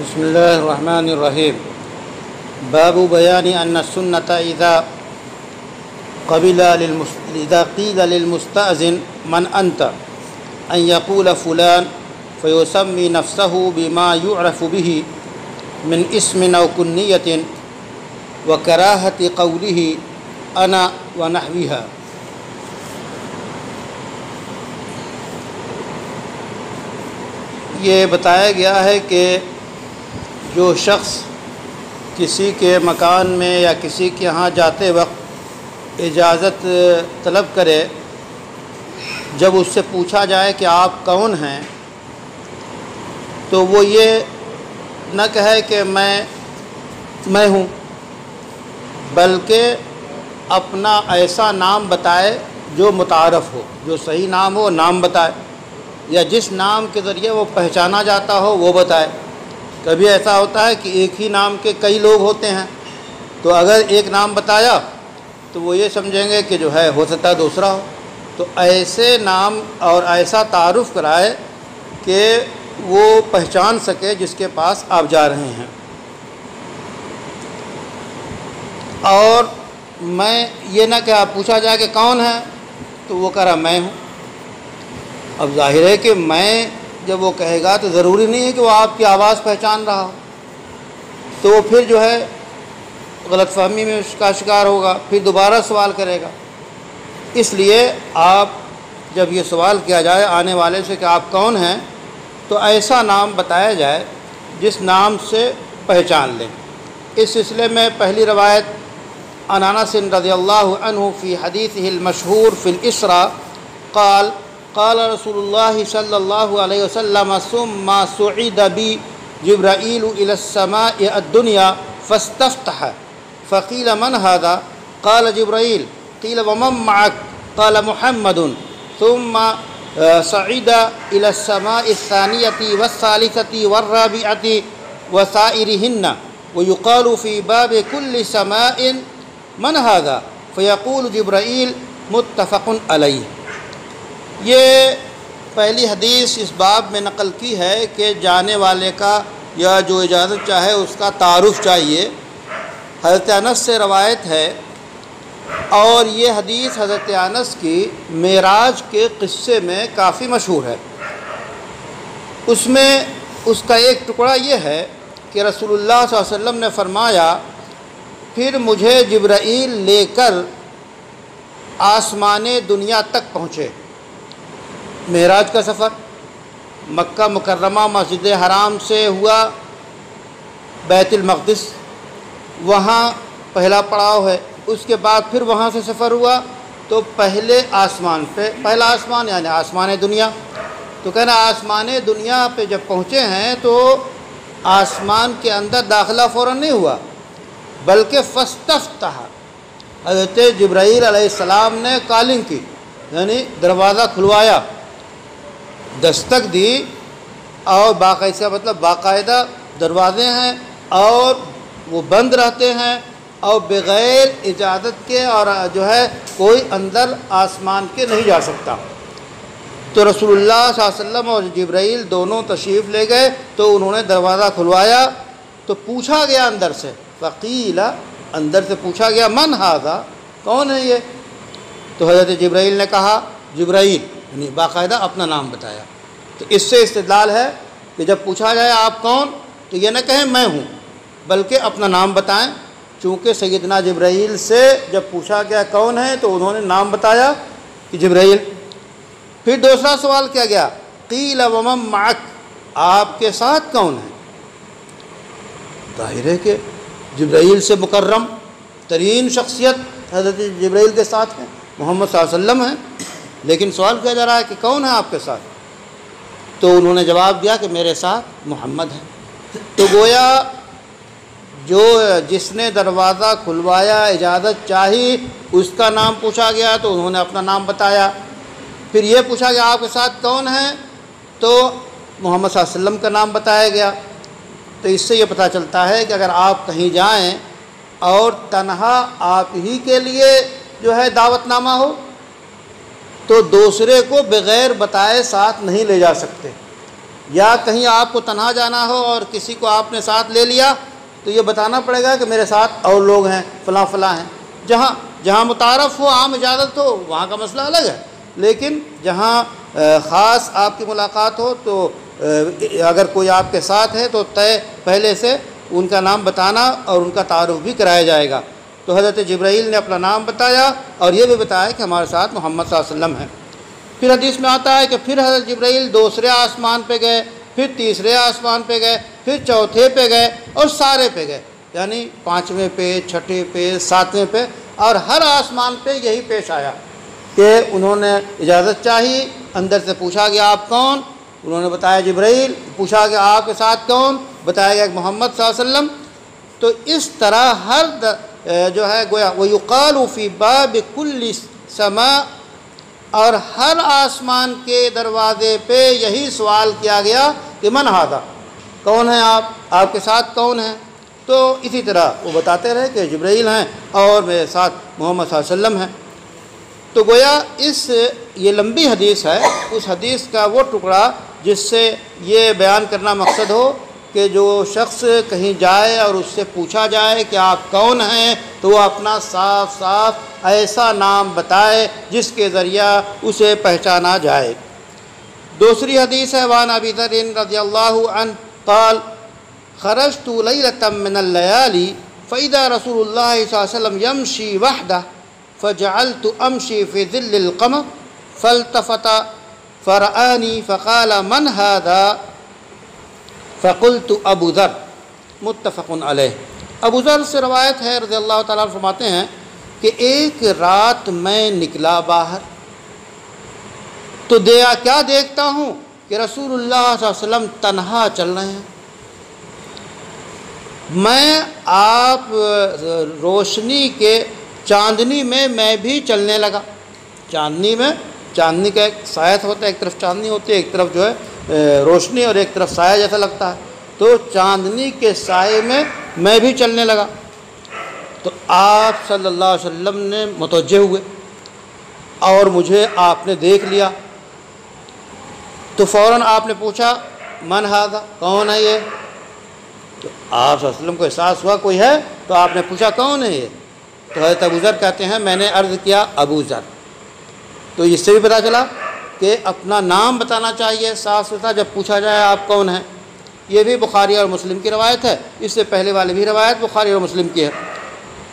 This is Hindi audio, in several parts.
बसमीम बाबू बयानी अन्न सुन्नत इदा कबिला इदा कील ललमुस्तज़िन मन अंत अन यकूल फ़ुलान फ़योसमी नफ्सहु बिमा युरफ़ बिही मिन इसमिन अव कुन्नियतिन व कराहत कौलिही अना व नहविहा ये बताया गया है कि जो शख्स किसी के मकान में या किसी के यहाँ जाते वक्त इजाज़त तलब करे, जब उससे पूछा जाए कि आप कौन हैं तो वो ये न कहे कि मैं मैं हूँ, बल्कि अपना ऐसा नाम बताए जो मुतारफ़ हो, जो सही नाम हो नाम बताए, या जिस नाम के ज़रिए वो पहचाना जाता हो वो बताए। कभी ऐसा होता है कि एक ही नाम के कई लोग होते हैं। तो अगर एक नाम बताया तो वो ये समझेंगे कि जो है, हो सकता है दूसरा हो। तो ऐसे नाम और ऐसा तारुफ कराए कि वो पहचान सके जिसके पास आप जा रहे हैं। और मैं ये ना कि आप पूछा जाए कि कौन है तो वो कह रहा, मैं हूँ। अब ज़ाहिर है कि मैं जब वो कहेगा तो ज़रूरी नहीं है कि वो आपकी आवाज़ पहचान रहा हो। तो वो फिर जो है गलतफहमी में उसका शिकार होगा, फिर दोबारा सवाल करेगा। इसलिए आप जब ये सवाल किया जाए आने वाले से कि आप कौन हैं तो ऐसा नाम बताया जाए जिस नाम से पहचान लें। इस सिलसिले में पहली रवायत अनाना सिन रज़ी अल्लाह फ़ी हदीस मशहूर फ़िल इसरा, काल क़ाल रसूलुल्लाह सल्लल्लाहु अलैहि वसल्लम सुम्मा सुईद बी जिब्राईल इलस्समाए अद्दुनिया फस्तफ्तह फ़कील मन हादा क़ाल जिब्राईल क़ील वमम मअक क़ाल मुहम्मदुन सुम्मा सईद इलस्समाए सानियति वस्सालिसति वर्राबिअति वसाइरिहिन्न वयुक़ालु फ़ी बाब कुल्लि समाइन मन हादा फ़यक़ूल जिब्राईल मुत्तफ़क़ुन अलैहि ये पहली हदीस इस बाब में नकल की है कि जाने वाले का या जो इजाज़त चाहे उसका तारुफ चाहिए। हज़रत अनस से रवायत है और ये हदीस हज़रत अनस की मेराज के क़स्से में काफ़ी मशहूर है। उसमें उसका एक टुकड़ा ये है कि रसूलुल्लाह वसल्लम ने फरमाया, फिर मुझे जिब्राईल लेकर आसमान दुनिया तक पहुँचे। महराज का सफ़र, मक्का मुकर्रमा मस्जिद हराम से हुआ बैतुलमक़दस वहाँ पहला पड़ाव है, उसके बाद फिर वहाँ से सफ़र हुआ तो पहले आसमान पे, पहला आसमान यानी आसमान दुनिया। तो कहना आसमान दुनिया पे जब पहुँचे हैं तो आसमान के अंदर दाखिला फ़ौर नहीं हुआ, बल्कि फ़स्तफ़्तः हज़रत जब्राईल सलाम ने कॉलिंग की, यानी दरवाज़ा खुलवाया। दस्तक दी, और बाकायदा मतलब बाकायदा दरवाज़े हैं, और वो बंद रहते हैं, और बग़ैर इजाज़त के और जो है, कोई अंदर आसमान के नहीं जा सकता। तो रसूलुल्लाह वसल्लम और जब्राईल दोनों तशरीफ़ ले गए तो उन्होंने दरवाज़ा खुलवाया तो पूछा गया अंदर से, फ़कीला, अंदर से पूछा गया, मन हाजा? कौन है ये? तो हज़रत जब्राईल ने कहा जब्राईल यानी बाकायदा अपना नाम बताया। तो इससे इस्तलाल है कि जब पूछा जाए आप कौन तो ये ना कहें मैं हूँ, बल्कि अपना नाम बताएँ। चूँकि सैदना जब्राईल से जब पूछा गया कौन है तो उन्होंने नाम बताया कि जब्राईल फिर दूसरा सवाल क्या गया, कील वमम माक, आपके साथ कौन है? ज़ाहिर है कि जब्राईल से मुकर्रम, तरीन शख्सियत हज़रत जब्राइल के साथ हैं, मोहम्मद वसल्लम हैं। लेकिन सवाल किया जा रहा है कि कौन है आपके साथ? तो उन्होंने जवाब दिया कि मेरे साथ मोहम्मद है। तो गोया जो जिसने दरवाज़ा खुलवाया, इजाज़त चाही, उसका नाम पूछा गया तो उन्होंने अपना नाम बताया। फिर ये पूछा गया, आपके साथ कौन है? तो मोहम्मद वसल्लम का नाम बताया गया। तो इससे ये पता चलता है कि अगर आप कहीं जाएँ और तनहा आप ही के लिए जो है दावतनामा हो तो दूसरे को बग़ैर बताए साथ नहीं ले जा सकते। या कहीं आपको तनहा जाना हो और किसी को आपने साथ ले लिया तो ये बताना पड़ेगा कि मेरे साथ और लोग हैं, फ़लाँ फ़लाँ हैं। जहाँ जहाँ मुतारफ़ हो, आम इजाज़त हो, वहाँ का मसला अलग है। लेकिन जहाँ ख़ास आपकी मुलाकात हो तो अगर कोई आपके साथ है तो तय पहले से उनका नाम बताना और उनका तारुफ भी कराया जाएगा। तो हज़रत जब्राईल ने अपना नाम बताया और ये भी बताया कि हमारे साथ मोहम्मद वसल्लम हैं। फिर हदीस में आता है कि फिर हज़रत जब्राईल दूसरे आसमान पे गए, फिर तीसरे आसमान पे गए, फिर चौथे पे गए और सारे पे गए। यानी पाँचवें पे, छठे पे, सातवें पे और हर आसमान पे यही पेश आया कि उन्होंने इजाज़त चाहिए अंदर से पूछा गया आप कौन? उन्होंने बताया जब्राईल पूछा गया आपके साथ कौन? बताया गया मोहम्मद वसल्लम। तो इस तरह हर जो है, गोया, वो युकालफ़ी बाब कुल्ली समा और हर आसमान के दरवाज़े पे यही सवाल किया गया कि, मन हादा, कौन है आप? आपके साथ कौन है? तो इसी तरह वो बताते रहे कि जब्राईल हैं और मेरे साथ मोहम्मद वसल्लम हैं। तो गोया, इस, ये लंबी हदीस है, उस हदीस का वो टुकड़ा जिससे ये बयान करना मकसद हो कि जो शख्स कहीं जाए और उससे पूछा जाए कि आप कौन हैं तो वो अपना साफ़ साफ़ ऐसा नाम बताए जिसके ज़रिया उसे पहचाना जाए। दूसरी हदीस है, वान अबी अल्लाह काल खरज तो लतमिनलयाली फ़ैदा रसूल यमशी वहदा फ़जल तो अमशी फ़िज़िल्क़म फ़लतफ़ता फ़रआनी फ़काल मन हादा। फ़कुल तो अबू ज़र मुतफ़न अबू ज़र से रवायत है रज़ी अल्लाह ताला फरमाते हैं कि एक रात मैं निकला बाहर तो दया क्या देखता हूँ कि रसूलुल्लाह वसल्लम तनहा चल रहे हैं। मैं आप रोशनी के चांदनी में मैं भी चलने लगा। चांदनी में, चांदनी का एक सायत होता है, एक तरफ़ चांदनी होती है, एक तरफ़ जो है रोशनी और एक तरफ़ साया जैसा लगता है। तो चांदनी के साय में मैं भी चलने लगा। तो आप सल्लल्लाहु अलैहि वसल्लम ने मुतवजे हुए और मुझे आपने देख लिया। तो फ़ौर आपने पूछा, मन हादा कौन है ये? तो आप को एहसास हुआ, कोई है? तो आपने पूछा, कौन है ये? तो हज़रत अबू ज़र कहते हैं, मैंने अर्ज़ किया अबू ज़र। तो इससे भी पता चला कि अपना नाम बताना चाहिए, साफ़ सुथरा जब पूछा जाए आप कौन हैं। ये भी बुखारी और मुस्लिम की रवायत है, इससे पहले वाली भी रवायत बुखारी और मुस्लिम की है।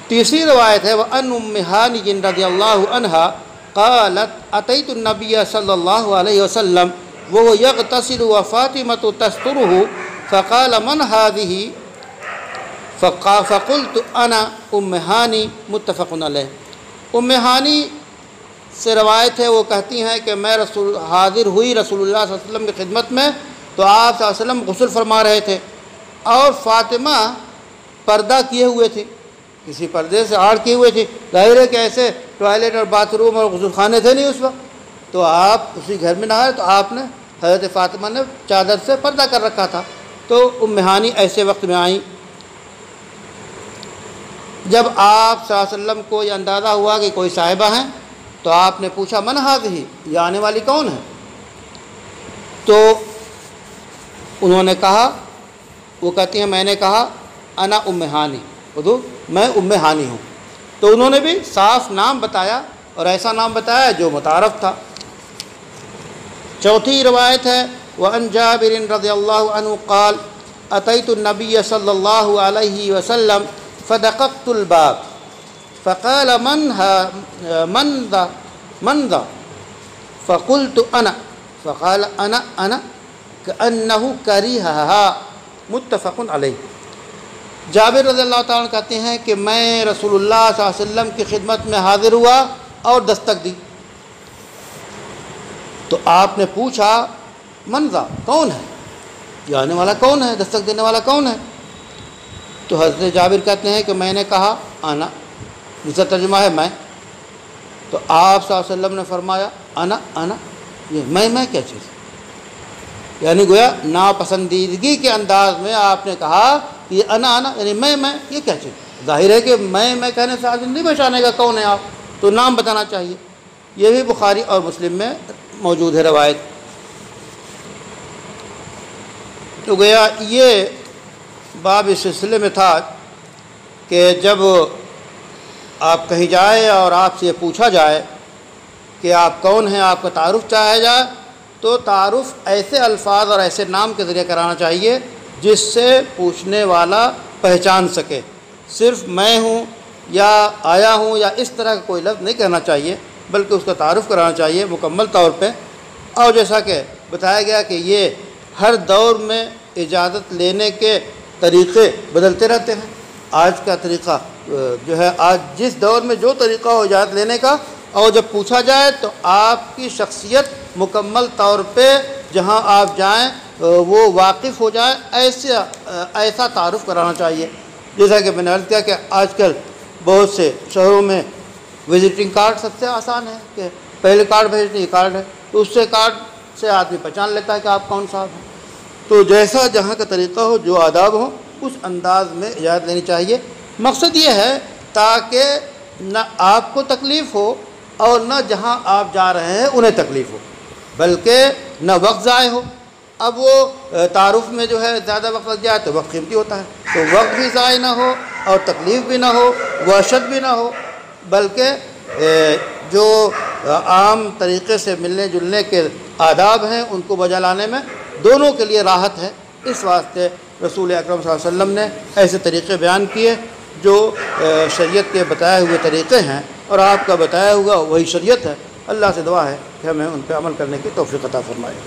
तीसरी रवायत है, वह अनहानी जिन रदी अल्लाह कालत अतईतुलनबी सल्लल्लाहु अलैहि वसल्लम, वो यग तसिर व फ़ातिमत तस्तुर फ़काल मन हादी फ़का फ़कुल तो अना उम्महानी मुतफ़न उम्महानी से रवायत है, वो कहती हैं कि मैं रसूल, हाजिर हुई रसूलुल्लाह वसल्लम की खिदमत में तो आप वसल्लम गसल फरमा रहे थे। और फ़ातिमा पर्दा किए हुए थे, किसी पर्दे से आड़ किए हुए थे। ज़ाहिर है कि ऐसे टॉयलेट और बाथरूम और गसल खाने थे नहीं उस वक्त। तो आप उसी घर में नहाए तो आपने हज़रत फ़ातिमा ने चादर से पर्दा कर रखा था। तो उम्महानी ऐसे वक्त में आई। जब आप को ये अंदाज़ा हुआ कि कोई साहिबा हैं तो आपने पूछा, मन हाथ ही, ये आने वाली कौन है? तो उन्होंने कहा, वो कहती हैं, मैंने कहा, अना उम्महानी उदू मैं उम्महानी हूँ। तो उन्होंने भी साफ़ नाम बताया और ऐसा नाम बताया जो मुतारफ़ था। चौथी रवायत है वह अनजाबिन रज़ी अल्लाह क़ाल अतईतुलनबी सल्लल्लाहु फ़दक़तुलबाब फ़क़ाल मन मन दा मन दा फ़कुल तो अना फ़क़ाल अना अना अन्नहु करी मुतफ़न अलैह जाबिर रज़ी ताला कहते हैं कि मैं रसूलुल्लाह वसल्लम की खिदमत में हाज़िर हुआ और दस्तक दी तो आपने पूछा मनजा कौन है ये आने वाला कौन है दस्तक देने वाला कौन है तो हज़रत जाबिर कहते हैं कि मैंने कहा आना जिसका तर्जुमा है मैं। तो आप वसल्लम ने फरमाया आना आना ये मैं मैं क्या चीज़? यानी गोया नापसंदीदगी के अंदाज में आपने कहा कि ये अना आना यानी मैं मैं, ये क्या चीज़? ज़ाहिर है कि मैं मैं कहने से आज नहीं पहचाने का कौन है आप? तो नाम बताना चाहिए। ये भी बुखारी और मुस्लिम में मौजूद है रवायत। तो गया ये बाब इस सिलसिले में था कि जब आप कहीं जाए और आपसे पूछा जाए कि आप कौन हैं, आपका तारुफ चाहा जाए तो तारुफ ऐसे अल्फाज और ऐसे नाम के ज़रिए कराना चाहिए जिससे पूछने वाला पहचान सके। सिर्फ़ मैं हूँ या आया हूँ या इस तरह का कोई लफ्ज़ नहीं कहना चाहिए, बल्कि उसका तारुफ कराना चाहिए मुकम्मल तौर पे। और जैसा कि बताया गया कि ये हर दौर में इजाज़त लेने के तरीक़े बदलते रहते हैं। आज का तरीक़ा जो है, आज जिस दौर में जो तरीक़ा हो इजाज़त लेने का, और जब पूछा जाए तो आपकी शख्सियत मुकम्मल तौर पे जहाँ आप जाएँ वो वाकिफ़ हो जाए, ऐसे ऐसा तारफ़ कराना चाहिए। जैसा कि मैंने अर्ज़ किया कि आजकल बहुत से शहरों में विजिटिंग कार्ड सबसे आसान है कि पहले कार्ड भेजने कार्ड है तो उससे कार्ड से आदमी पहचान लेता है कि आप कौन साहब हैं। तो जैसा जहाँ का तरीक़ा हो, जो आदाब हो, उस अंदाज में इजाज़त लेनी चाहिए। मकसद ये है ताकि न आपको तकलीफ़ हो और न जहाँ आप जा रहे हैं उन्हें तकलीफ़ हो, बल्कि न वक्त ज़ाय हो। अब वो तारुफ में जो है ज़्यादा वक्त लग जाए तो वक्त कीमती होता है। तो वक्त भी ज़ाय ना हो और तकलीफ़ भी ना हो, वहशत भी ना हो, बल्कि जो आम तरीक़े से मिलने जुलने के आदाब हैं उनको बजा लाने में दोनों के लिए राहत है। इस वास्ते रसूल अकरम ने ऐसे तरीक़े बयान किए। जो शरीयत के बताए हुए तरीक़े हैं और आपका बताया हुआ वही शरीयत है, अल्लाह से दुआ है कि हमें उन पर अमल करने की तोफ़ी अता फ़रमाए।